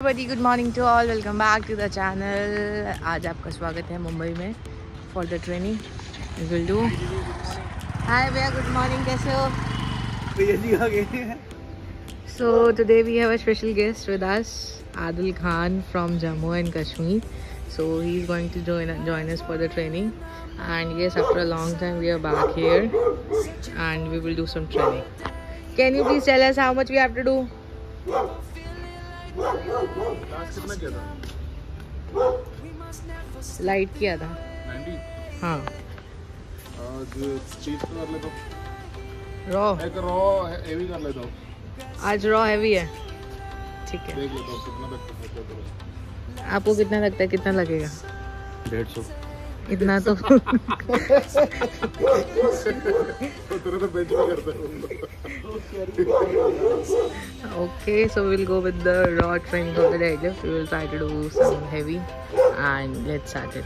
Buddy good morning to all welcome back to the channel आज आपका स्वागत है मुंबई में फॉर द ट्रेनिंग हाय भैया गुड मॉर्निंग कैसे हो? गए so today we have a special guest with us Adil Khan from Jammu and Kashmir so he is going to join us for the training and yes after long time we are back here and we will do some training can you please tell us how much we have to do कितना किया था? Light किया था। 90 हाँ। आज चीज़ कर ले तो रॉ एक रॉ हेवी कर ले आज रॉ हैवी है। ठीक है। देख लेता हूँ कितना तक आपको कितना लगता है कितना लगेगा? डेढ़ सौ। इतना तो तेरे तो बेंच में करते okay so we'll go with the raw training of the deadlift we will try to do some heavy and let's start it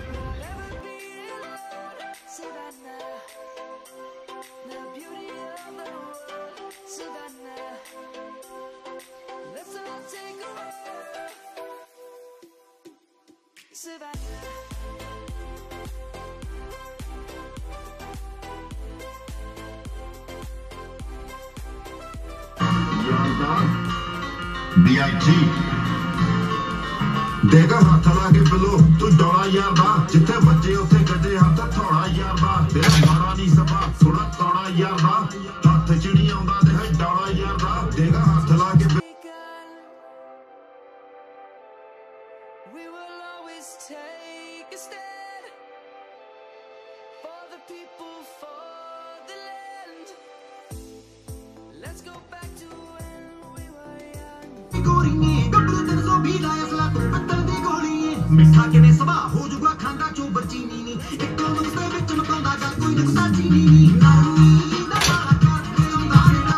DIG ਦੇਗਾ ਹੱਥ ਲਾ ਕੇ ਬਲੋ ਤੂੰ ਡੋਲਾ ਯਾਰ ਦਾ ਜਿੱਥੇ ਬੱਜੇ ਉੱਥੇ ਕੱਢੇ ਹੱਥ ਥੋੜਾ ਯਾਰ ਦਾ ਤੇਰਾ ਮਾਰਾ ਨਹੀਂ ਸਭਾ ਥੋੜਾ ਤੋੜਾ ਯਾਰ ਦਾ ਹੱਥ ਚਿੜੀ ਆਉਂਦਾ ਤੇ ਹੈ ਡੋਲਾ ਯਾਰ ਦਾ ਦੇਗਾ ਹੱਥ ਲਾ ਕੇ We will always take a stand for the people, for the land. Let's go back to ਗੋਲੀਏ ਮਿੱਠਾ ਕਿਵੇਂ ਸੁਭਾਅ ਹੋ ਜੂਗਾ ਖਾਂਦਾ ਚੋਬਰ ਚੀਨੀ ਨੀ ਇੱਕੋ ਨੁਕਸੇ ਵਿੱਚ ਮਕਾਉਂਦਾ ਜਾਂ ਕੋਈ ਨੁਕਸਾ ਚੀਨੀ ਨੀ ਨਾਨੀ ਦਾ ਬਾਲਾ ਕਰਕੇ ਆਉਂਦਾ ਰੇ ਨਾ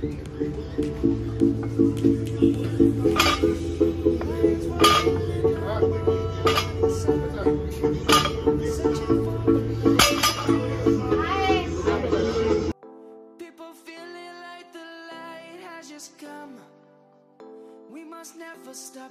We must never stop.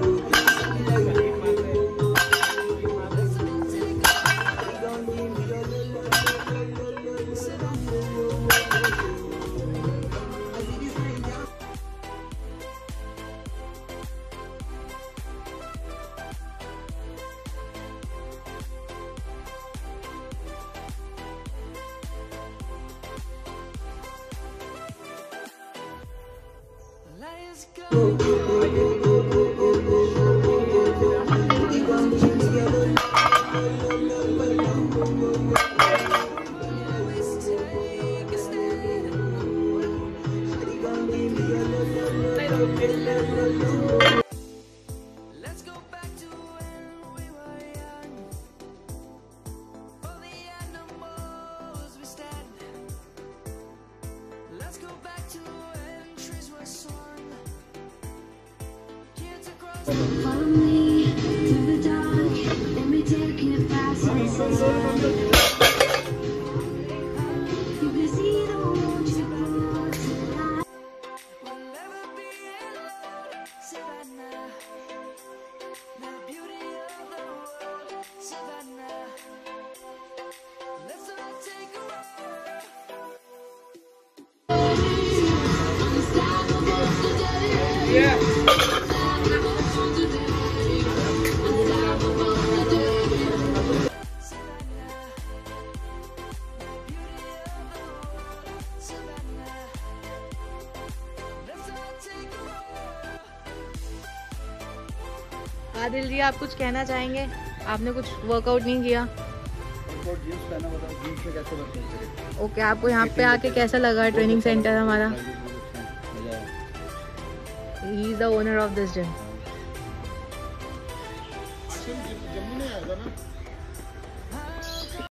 Let's Follow me through the dark. Let me take you past the Adil जी आप कुछ कहना चाहेंगे? आपने कुछ वर्कआउट नहीं किया? ओके आपको यहाँ पे आके कैसा लगा ट्रेनिंग सेंटर हमारा? He is the owner of this gym